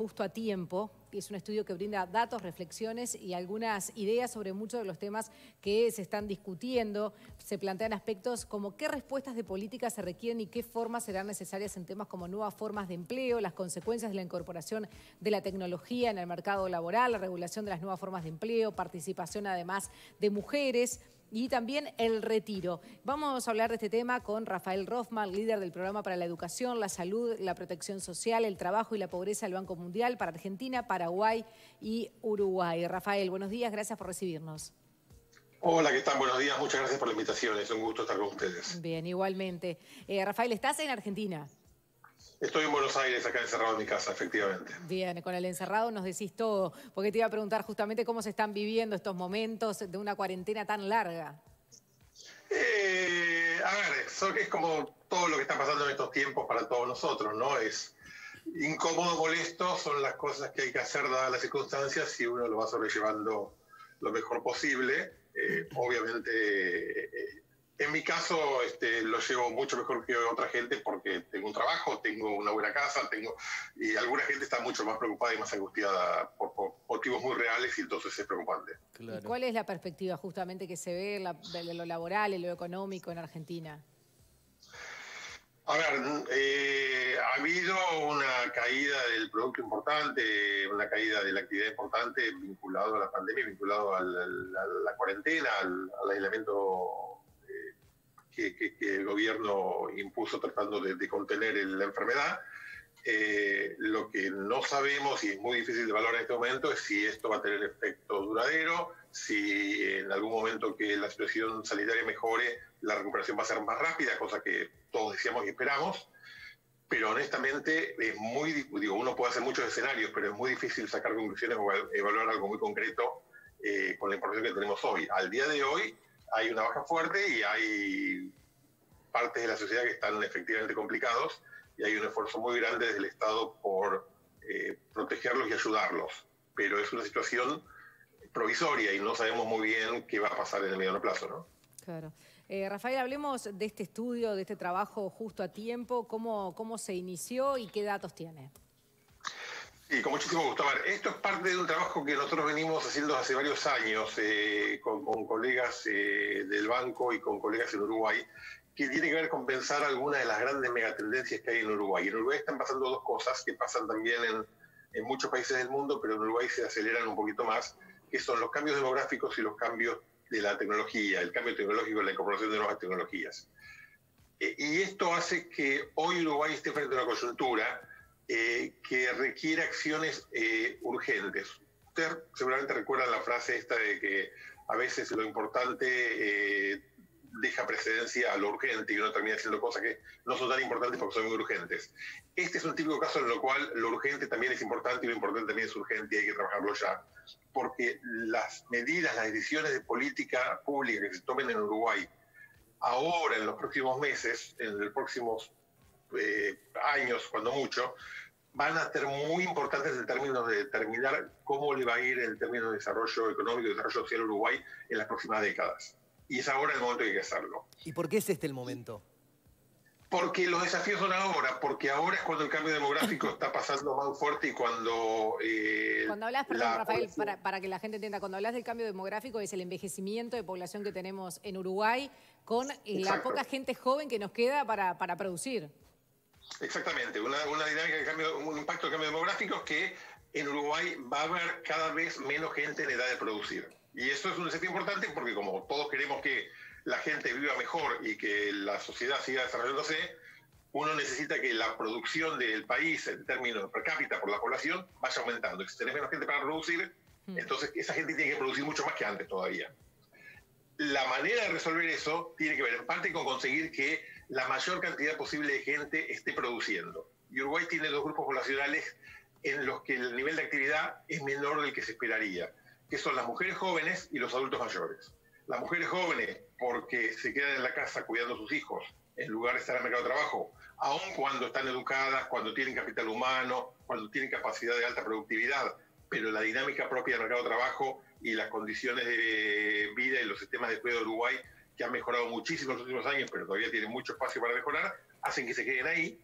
Justo a Tiempo, es un estudio que brinda datos, reflexiones y algunas ideas sobre muchos de los temas que se están discutiendo. Se plantean aspectos como qué respuestas de política se requieren y qué formas serán necesarias en temas como nuevas formas de empleo, las consecuencias de la incorporación de la tecnología en el mercado laboral, la regulación de las nuevas formas de empleo, participación además de mujeres y también el retiro. Vamos a hablar de este tema con Rafael Rothman, líder del programa para la educación, la salud, la protección social, el trabajo y la pobreza del Banco Mundial para Argentina, Paraguay y Uruguay. Rafael, buenos días, gracias por recibirnos. Hola, ¿qué tal? Buenos días, muchas gracias por la invitación, es un gusto estar con ustedes. Bien, igualmente. Eh, Rafael, ¿estás en Argentina? Estoy en Buenos Aires, acá encerrado en mi casa, efectivamente. Bien, con el encerrado nos decís todo, porque te iba a preguntar justamente cómo se están viviendo estos momentos de una cuarentena tan larga. Eh, a ver, es como todo lo que está pasando en estos tiempos para todos nosotros, ¿no? Es incómodo, molesto, son las cosas que hay que hacer dadas las circunstancias y uno lo va sobrellevando lo mejor posible. Eh, obviamente eh, en mi caso, este, lo llevo mucho mejor que otra gente porque tengo un trabajo, tengo una buena casa, tengo y alguna gente está mucho más preocupada y más angustiada por, motivos muy reales y entonces es preocupante. ¿Y cuál es la perspectiva justamente que se ve de lo laboral y lo económico en Argentina? A ver, eh, ha habido una caída del producto importante, una caída de la actividad importante vinculado a la pandemia, vinculado a la, cuarentena, al aislamiento que, el gobierno impuso tratando de, contener la enfermedad. Eh, lo que no sabemos y es muy difícil de valorar en este momento es si esto va a tener efecto duradero, si en algún momento que la situación sanitaria mejore, la recuperación va a ser más rápida, cosa que todos decíamos y esperamos. Pero honestamente es muy, digo, uno puede hacer muchos escenarios, pero es muy difícil sacar conclusiones o evaluar algo muy concreto eh, con la información que tenemos hoy. Al día de hoy, hay una baja fuerte y hay partes de la sociedad que están efectivamente complicados y hay un esfuerzo muy grande desde el Estado por eh, protegerlos y ayudarlos. Pero es una situación provisoria y no sabemos muy bien qué va a pasar en el mediano plazo, ¿no? Claro. Eh, Rafael, hablemos de este estudio, de este trabajo justo a tiempo, cómo, cómo se inició y qué datos tiene. Sí, con muchísimo gusto. A ver, esto es parte de un trabajo que nosotros venimos haciendo hace varios años eh, con, colegas eh, del banco y con colegas en Uruguay, que tiene que ver con pensar algunas de las grandes megatendencias que hay en Uruguay. En Uruguay están pasando dos cosas que pasan también en, en muchos países del mundo, pero en Uruguay se aceleran un poquito más, que son los cambios demográficos y los cambios de la tecnología, el cambio tecnológico, la incorporación de nuevas tecnologías. Eh, y esto hace que hoy Uruguay esté frente a una coyuntura eh, que requiere acciones eh, urgentes. Usted seguramente recuerda la frase esta de que a veces lo importante eh, deja precedencia a lo urgente y uno termina haciendo cosas que no son tan importantes porque son muy urgentes. Este es un típico caso en el cual lo urgente también es importante y lo importante también es urgente y hay que trabajarlo ya. Porque las medidas, las decisiones de política pública que se tomen en Uruguay ahora, en los próximos meses, en los próximos eh, años, cuando mucho, van a ser muy importantes en términos de determinar cómo le va a ir en términos de desarrollo económico y desarrollo social a Uruguay en las próximas décadas. Y es ahora el momento que hay que hacerlo. ¿Y por qué es este el momento? Porque los desafíos son ahora, porque ahora es cuando el cambio demográfico está pasando más fuerte y cuando... Eh, cuando hablas, perdón, Rafael, para, que la gente entienda, cuando hablas del cambio demográfico es el envejecimiento de población que tenemos en Uruguay con la poca gente joven que nos queda para, para producir. Exactamente, una, dinámica de cambio, un impacto de cambio demográfico es que en Uruguay va a haber cada vez menos gente en edad de producir. Y eso es un desafío importante porque como todos queremos que la gente viva mejor y que la sociedad siga desarrollándose, uno necesita que la producción del país en términos per cápita por la población vaya aumentando. Si tenés menos gente para producir, mm. entonces esa gente tiene que producir mucho más que antes todavía. La manera de resolver eso tiene que ver en parte con conseguir que la mayor cantidad posible de gente esté produciendo. Y Uruguay tiene dos grupos poblacionales en los que el nivel de actividad es menor del que se esperaría, que son las mujeres jóvenes y los adultos mayores. Las mujeres jóvenes porque se quedan en la casa cuidando a sus hijos en lugar de estar en el mercado de trabajo, aun cuando están educadas, cuando tienen capital humano, cuando tienen capacidad de alta productividad, pero la dinámica propia del mercado de trabajo y las condiciones de vida y los sistemas de cuidado de Uruguay que han mejorado muchísimo en los últimos años, pero todavía tienen mucho espacio para mejorar, hacen que se queden ahí.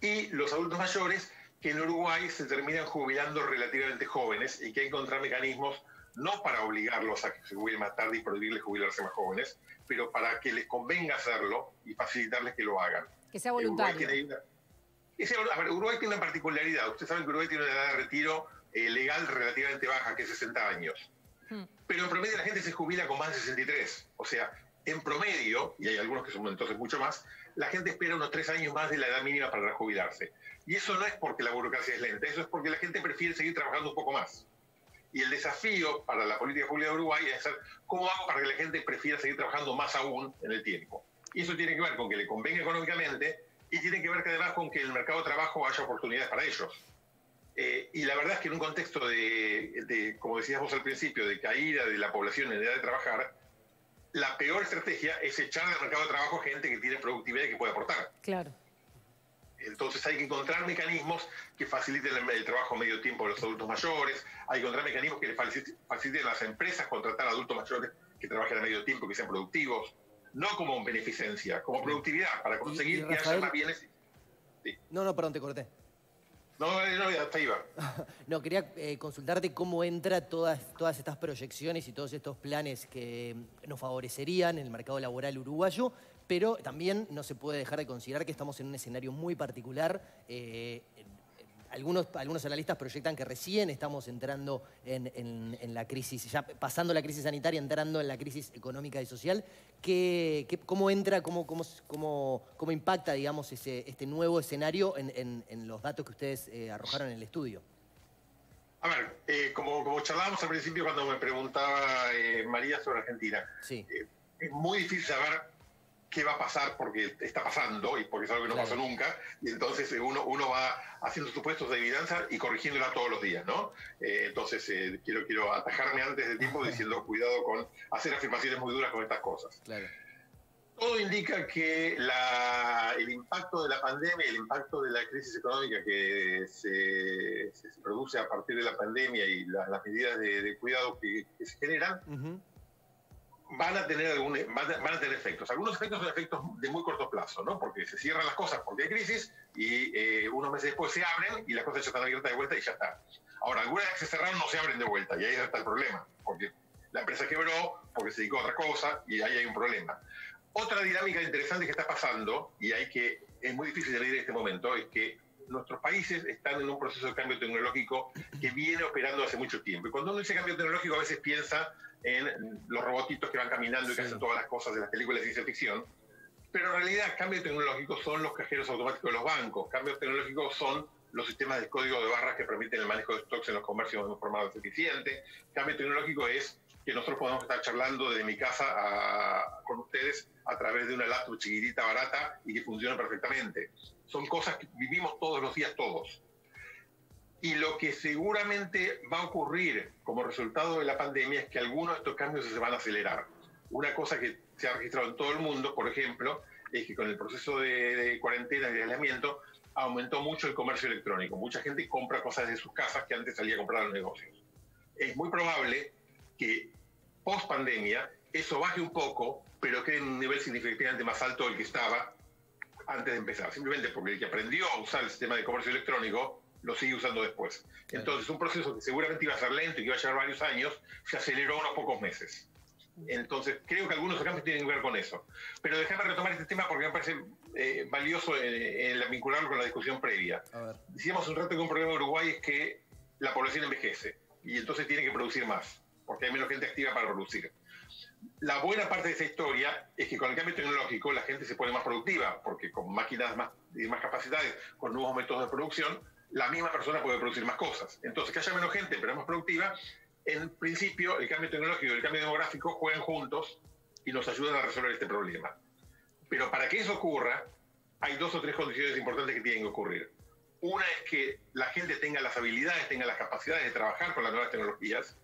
Y los adultos mayores, que en Uruguay se terminan jubilando relativamente jóvenes y que hay que encontrar mecanismos no para obligarlos a que se jubilen más tarde y prohibirles jubilarse más jóvenes, pero para que les convenga hacerlo y facilitarles que lo hagan. Que sea voluntario. Uruguay tiene, una, particularidad. Ustedes saben que Uruguay tiene una edad de retiro eh, legal relativamente baja, que es 60 años. Hmm. Pero en promedio la gente se jubila con más de 63. O sea, en promedio, y hay algunos que son entonces mucho más, la gente espera unos tres años más de la edad mínima para jubilarse. Y eso no es porque la burocracia es lenta, eso es porque la gente prefiere seguir trabajando un poco más. Y el desafío para la política pública de Uruguay es saber cómo hago para que la gente prefiera seguir trabajando más aún en el tiempo. Y eso tiene que ver con que le convenga económicamente y tiene que ver que además con que en el mercado de trabajo haya oportunidades para ellos. Eh, y la verdad es que en un contexto de, de, como decías vos al principio, de caída de la población en edad de trabajar, la peor estrategia es echar del mercado de trabajo gente que tiene productividad y que puede aportar. Claro. Entonces hay que encontrar mecanismos que faciliten el, trabajo a medio tiempo de los adultos mayores, hay que encontrar mecanismos que faciliten a las empresas contratar adultos mayores que trabajen a medio tiempo, que sean productivos, no como beneficencia, como productividad, para conseguir que haya más bienes. No, no, perdón, te corté. No, no, hasta iba. no, quería eh, consultarte cómo entra todas, todas estas proyecciones y todos estos planes que nos favorecerían el mercado laboral uruguayo pero también no se puede dejar de considerar que estamos en un escenario muy particular. Eh, algunos, algunos analistas proyectan que recién estamos entrando en, la crisis, ya pasando la crisis sanitaria, entrando en la crisis económica y social. ¿Qué, cómo entra, cómo, cómo, cómo, impacta, digamos, ese, este nuevo escenario en, los datos que ustedes eh, arrojaron en el estudio? A ver, eh, como, como charlábamos al principio cuando me preguntaba María sobre Argentina, sí. es muy difícil saber qué va a pasar porque está pasando y porque es algo que no pasó nunca, y entonces eh, uno, uno va haciendo supuestos de evidencia y corrigiéndola todos los días, ¿no? Eh, entonces eh, quiero, quiero atajarme antes de tiempo diciendo cuidado con hacer afirmaciones muy duras con estas cosas. Todo indica que el impacto de la pandemia, el impacto de la crisis económica que se, produce a partir de la pandemia y las medidas de, cuidado que, se generan, van a tener algún, van a, tener efectos. Algunos efectos son efectos de muy corto plazo, ¿no? Porque se cierran las cosas porque hay crisis y eh, unos meses después se abren y las cosas ya están abiertas de vuelta y ya está. Ahora, algunas que se cerraron no se abren de vuelta y ahí está el problema, porque la empresa quebró, porque se dedicó a otra cosa y ahí hay un problema. Otra dinámica interesante que está pasando, y hay que, es muy difícil de leer en este momento, es que nuestros países están en un proceso de cambio tecnológico que viene operando hace mucho tiempo. Y cuando uno dice cambio tecnológico a veces piensa en los robotitos que van caminando y que hacen todas las cosas de las películas de ciencia ficción. Pero en realidad cambios tecnológicos son los cajeros automáticos de los bancos, cambios tecnológicos son los sistemas de código de barras que permiten el manejo de stocks en los comercios de un forma más eficiente. Cambio tecnológico es que nosotros podemos estar charlando desde mi casa con ustedes a través de una laptop chiquitita, barata y que funciona perfectamente. Son cosas que vivimos todos los días todos. Y lo que seguramente va a ocurrir como resultado de la pandemia es que algunos de estos cambios se van a acelerar. Una cosa que se ha registrado en todo el mundo, por ejemplo, es que con el proceso de, cuarentena y de aislamiento aumentó mucho el comercio electrónico. Mucha gente compra cosas de sus casas que antes salía a comprar a los negocios. Es muy probable que post pandemia eso baje un poco, pero quede en un nivel significativamente más alto del que estaba antes de empezar. Simplemente porque el que aprendió a usar el sistema de comercio electrónico lo sigue usando después. Entonces, un proceso que seguramente iba a ser lento y que iba a llevar varios años, se aceleró unos pocos meses. Entonces, creo que algunos cambios tienen que ver con eso. Pero déjame retomar este tema porque me parece eh, valioso en, vincularlo con la discusión previa. Decíamos un rato que un problema de Uruguay es que la población envejece y entonces tiene que producir más, porque hay menos gente activa para producir. La buena parte de esa historia es que con el cambio tecnológico la gente se pone más productiva, porque con máquinas más, y más capacidades, con nuevos métodos de producción, la misma persona puede producir más cosas. Entonces, que haya menos gente, pero más productiva, en principio el cambio tecnológico y el cambio demográfico juegan juntos y nos ayudan a resolver este problema. Pero para que eso ocurra, hay dos o tres condiciones importantes que tienen que ocurrir. Una es que la gente tenga las habilidades, tenga las capacidades de trabajar con las nuevas tecnologías,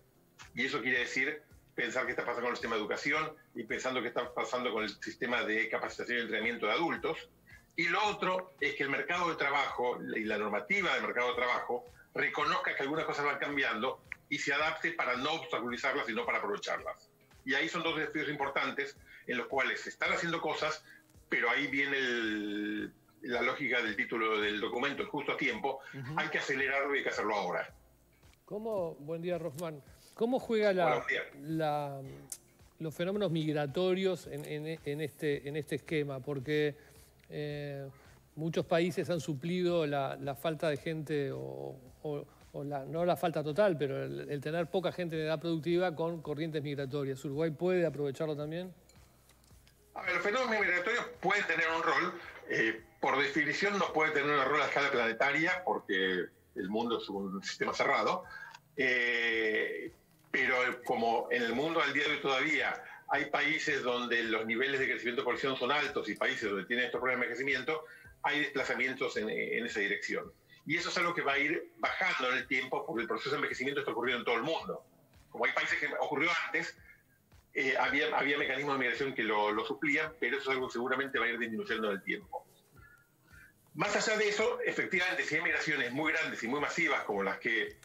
y eso quiere decir pensar qué está pasando con el sistema de educación y pensando qué está pasando con el sistema de capacitación y entrenamiento de adultos. Y lo otro es que el mercado de trabajo y la normativa del mercado de trabajo reconozca que algunas cosas van cambiando y se adapte para no obstaculizarlas, sino para aprovecharlas. Y ahí son dos desafíos importantes en los cuales se están haciendo cosas, pero ahí viene la lógica del título del documento es justo a tiempo, hay que acelerarlo y hay que hacerlo ahora. ¿Cómo, buen día, Rosman, cómo juega la, los fenómenos migratorios en, este, en este esquema? Porque eh, muchos países han suplido la, falta de gente o, no la falta total, pero el, tener poca gente de edad productiva con corrientes migratorias. ¿Uruguay puede aprovecharlo también? A ver, los fenómenos migratorios pueden tener un rol. Eh, por definición no puede tener un rol a escala planetaria porque el mundo es un sistema cerrado. Eh, pero como en el mundo al día de hoy todavía hay países donde los niveles de crecimiento de población son altos y países donde tienen estos problemas de crecimiento, hay desplazamientos en, esa dirección. Y eso es algo que va a ir bajando en el tiempo porque el proceso de envejecimiento está ocurriendo en todo el mundo. Como hay países que ocurrió antes, eh, había, había mecanismos de migración que lo, lo, suplían, pero eso es algo que seguramente va a ir disminuyendo en el tiempo. Más allá de eso, efectivamente, si hay migraciones muy grandes y muy masivas como las que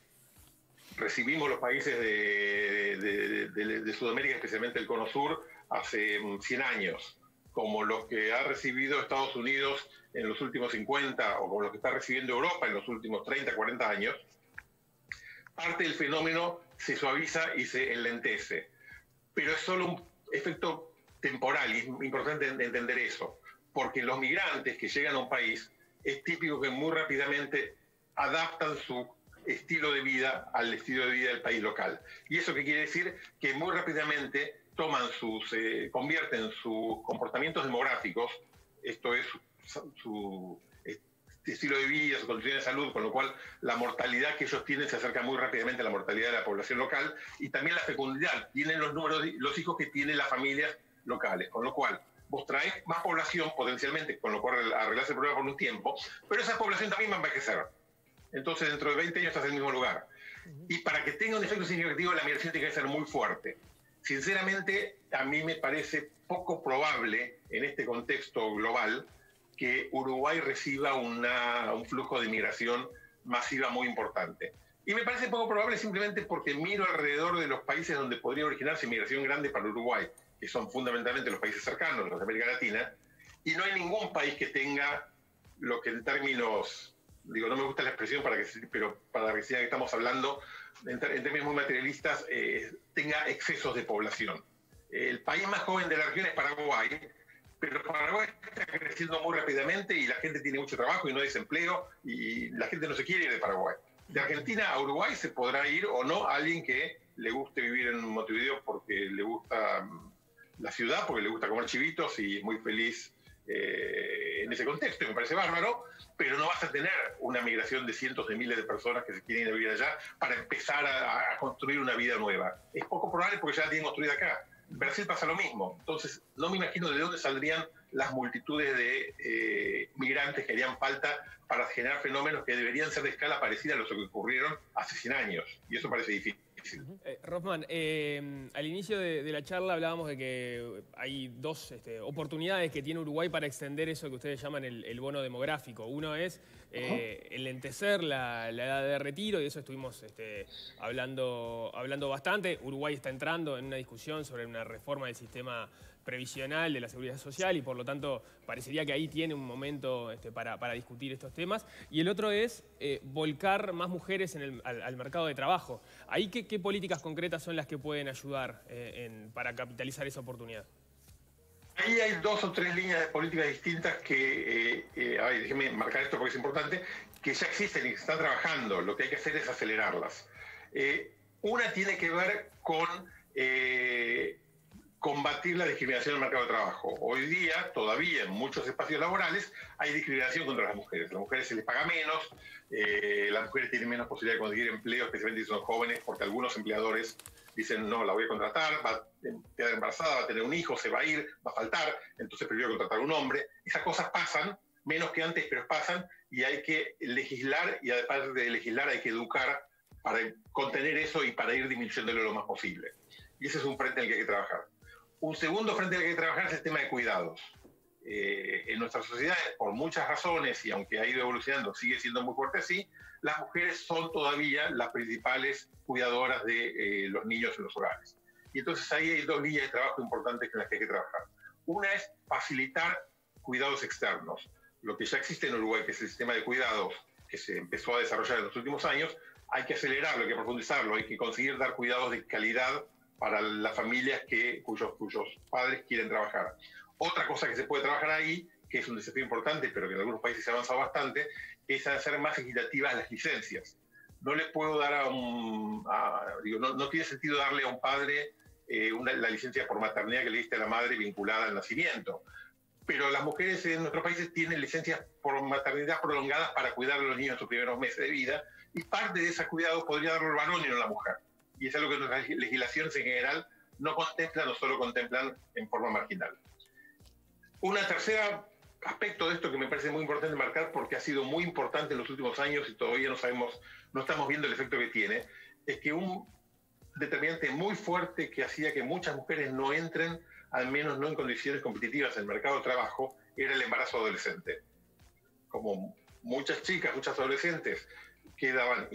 recibimos los países de, Sudamérica, especialmente el Cono Sur, hace 100 años, como los que ha recibido Estados Unidos en los últimos 50 o como los que está recibiendo Europa en los últimos 30, 40 años, parte del fenómeno se suaviza y se enlentece. Pero es solo un efecto temporal y es importante entender eso, porque los migrantes que llegan a un país es típico que muy rápidamente adaptan su estilo de vida al estilo de vida del país local. ¿Y eso qué quiere decir? Que muy rápidamente toman sus, eh, convierten sus comportamientos demográficos, esto es su, estilo de vida, su condición de salud, con lo cual la mortalidad que ellos tienen se acerca muy rápidamente a la mortalidad de la población local y también la fecundidad, tienen los números, los hijos que tienen las familias locales, con lo cual vos traes más población potencialmente, con lo cual arreglás el problema por un tiempo, pero esa población también va a envejecer. Entonces, dentro de 20 años estás en el mismo lugar. Y para que tenga un efecto significativo, la migración tiene que ser muy fuerte. Sinceramente, a mí me parece poco probable en este contexto global que Uruguay reciba una, un flujo de migración masiva muy importante. Y me parece poco probable simplemente porque miro alrededor de los países donde podría originarse migración grande para Uruguay, que son fundamentalmente los países cercanos, los de América Latina, y no hay ningún país que tenga lo que en términos digo, no me gusta la expresión, para que, pero para que sea que estamos hablando, en, términos muy materialistas, eh, tenga excesos de población. El país más joven de la región es Paraguay, pero Paraguay está creciendo muy rápidamente y la gente tiene mucho trabajo y no hay desempleo y la gente no se quiere ir de Paraguay. De Argentina a Uruguay se podrá ir o no alguien que le guste vivir en Montevideo porque le gusta mm, la ciudad, porque le gusta comer chivitos y es muy feliz eh, en ese contexto, me parece bárbaro, pero no vas a tener una migración de cientos de miles de personas que se quieren ir a vivir allá para empezar a, construir una vida nueva. Es poco probable porque ya la tienen construida acá. Brasil pasa lo mismo. Entonces, no me imagino de dónde saldrían las multitudes de eh, migrantes que harían falta para generar fenómenos que deberían ser de escala parecida a los que ocurrieron hace 100 años. Y eso parece difícil. Eh, Rosman, eh, al inicio de, la charla hablábamos de que hay dos este, oportunidades que tiene Uruguay para extender eso que ustedes llaman el, bono demográfico. Uno es eh, enlentecer la, edad de retiro, y eso estuvimos este, hablando, hablando bastante. Uruguay está entrando en una discusión sobre una reforma del sistema previsional de la seguridad social y por lo tanto parecería que ahí tiene un momento este, para, discutir estos temas. Y el otro es eh, volcar más mujeres al, mercado de trabajo. ¿Ahí qué, políticas concretas son las que pueden ayudar eh, para capitalizar esa oportunidad? Ahí hay dos o tres líneas de políticas distintas que, eh, déjeme marcar esto porque es importante, que ya existen y que están trabajando. Lo que hay que hacer es acelerarlas. una tiene que ver con combatir la discriminación en el mercado de trabajo. Hoy día, todavía en muchos espacios laborales, hay discriminación contra las mujeres. Las mujeres se les paga menos, eh, las mujeres tienen menos posibilidad de conseguir empleo, especialmente si son jóvenes, porque algunos empleadores dicen, no, la voy a contratar, va a quedar embarazada, va a tener un hijo, se va a ir, va a faltar, entonces prefiero contratar a un hombre. Esas cosas pasan, menos que antes, pero pasan, y hay que legislar, y además de legislar hay que educar para contener eso y para ir disminuyéndolo lo más posible. Y ese es un frente en el que hay que trabajar. Un segundo frente al que hay que trabajar es el tema de cuidados. Eh, en nuestra sociedad, por muchas razones, y aunque ha ido evolucionando, sigue siendo muy fuerte así, las mujeres son todavía las principales cuidadoras de eh, los niños en los hogares. Y entonces ahí hay dos líneas de trabajo importantes en las que hay que trabajar. Una es facilitar cuidados externos. lo que ya existe en Uruguay, que es el sistema de cuidados que se empezó a desarrollar en los últimos años, hay que acelerarlo, hay que profundizarlo, hay que conseguir dar cuidados de calidad para las familias que, cuyos, cuyos padres quieren trabajar. Otra cosa que se puede trabajar ahí, que es un desafío importante, pero que en algunos países se ha avanzado bastante, es hacer más equitativas las licencias. No le puedo dar a un... digo, no, tiene sentido darle a un padre eh, la licencia por maternidad que le diste a la madre vinculada al nacimiento. Pero las mujeres en nuestros países tienen licencias por maternidad prolongadas para cuidar a los niños en sus primeros meses de vida y parte de ese cuidado podría darlo el varón y no la mujer. Y es algo que nuestras legislaciones en general no contemplan o solo contemplan en forma marginal. Una tercera aspecto de esto que me parece muy importante marcar porque ha sido muy importante en los últimos años y todavía no sabemos, no estamos viendo el efecto que tiene, es que un determinante muy fuerte que hacía que muchas mujeres no entren, al menos no en condiciones competitivas en el mercado de trabajo, era el embarazo adolescente. Como muchas chicas, muchas adolescentes quedaban,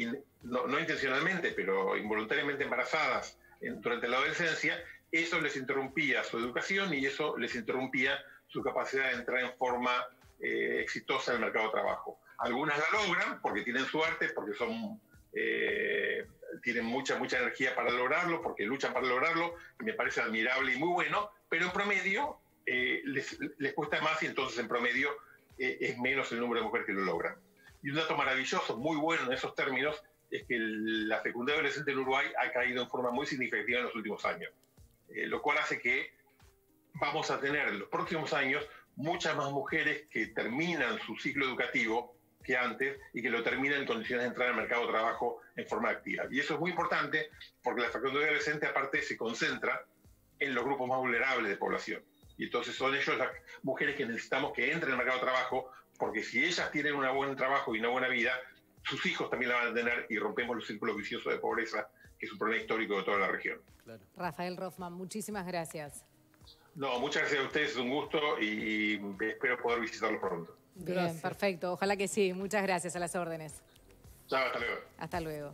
no, no, intencionalmente, pero involuntariamente embarazadas durante la adolescencia, eso les interrumpía su educación y eso les interrumpía su capacidad de entrar en forma eh, exitosa en el mercado de trabajo. Algunas la logran porque tienen suerte, porque son, eh, tienen mucha, mucha energía para lograrlo, porque luchan para lograrlo, y me parece admirable y muy bueno, pero en promedio eh, les, les, cuesta más y entonces en promedio es menos el número de mujeres que lo logran. Y un dato maravilloso, muy bueno en esos términos, es que la fecundidad adolescente en Uruguay ha caído en forma muy significativa en los últimos años, lo cual hace que vamos a tener en los próximos años muchas más mujeres que terminan su ciclo educativo que antes y que lo terminan en condiciones de entrar al mercado de trabajo en forma activa. Y eso es muy importante porque la fecundidad adolescente aparte se concentra en los grupos más vulnerables de población. Y entonces son ellos las mujeres que necesitamos que entren al mercado de trabajo porque si ellas tienen un buen trabajo y una buena vida, sus hijos también la van a tener y rompemos los círculos viciosos de pobreza, que es un problema histórico de toda la región. Rafael Rothman, muchísimas gracias. No, muchas gracias a ustedes, es un gusto y espero poder visitarlos pronto. Bien, perfecto. Ojalá que sí. Muchas gracias a las órdenes. Chao, hasta luego. Hasta luego.